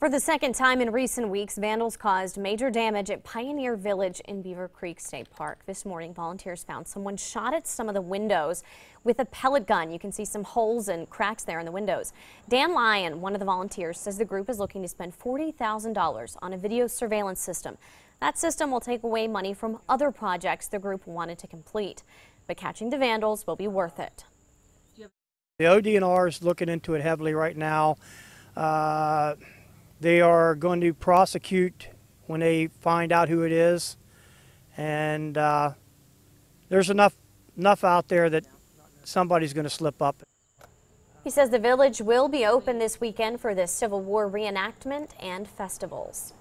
For the second time in recent weeks, vandals caused major damage at Pioneer Village in Beaver Creek State Park. This morning, volunteers found someone shot at some of the windows with a pellet gun. You can see some holes and cracks there in the windows. Dan Lyon, one of the volunteers, says the group is looking to spend $40,000 on a video surveillance system. That system will take away money from other projects the group wanted to complete. But catching the vandals will be worth it. The ODNR is looking into it heavily right now. Uh, they are going to prosecute when they find out who it is, and uh, there's enough enough out there that somebody's going to slip up. He says the village will be open this weekend for the Civil War reenactment and festivals.